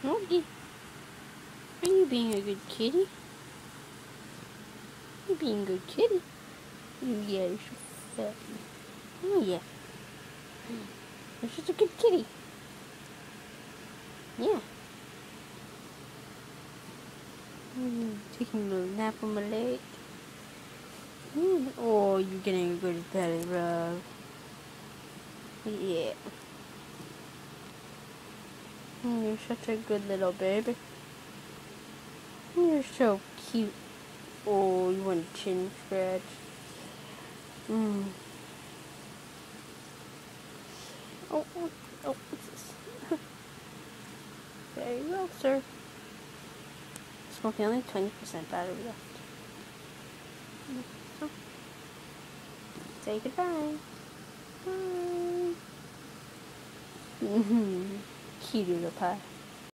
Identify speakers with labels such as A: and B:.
A: Smoky, are you being a good kitty? You being a good kitty? You're. Oh yeah. You're such a good kitty. Yeah. Mm, taking a little nap on my leg. Mm, oh, you're getting a good belly rub. Yeah. Mm, you're such a good little baby. You're so cute. Oh, you want a chin scratch? Mm. Oh, oh, oh, what's this? Very well, sir. Smoking only 20% battery left. Oh. Say goodbye. Bye. Cute little pie.